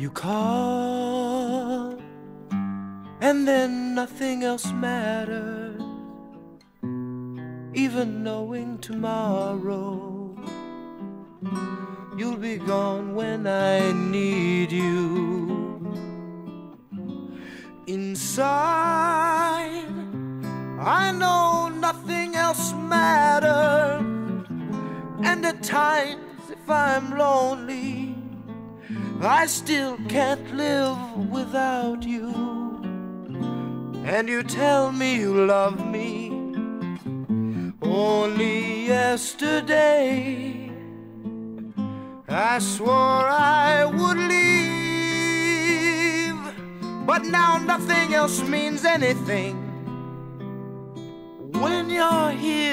You call, and then nothing else matters, even knowing tomorrow you'll be gone when I need you. Inside, I know nothing else matters, and at times, if I'm lonely, I still can't live without you. And you tell me you love me only yesterday. I swore I would leave, but now nothing else means anything when you're here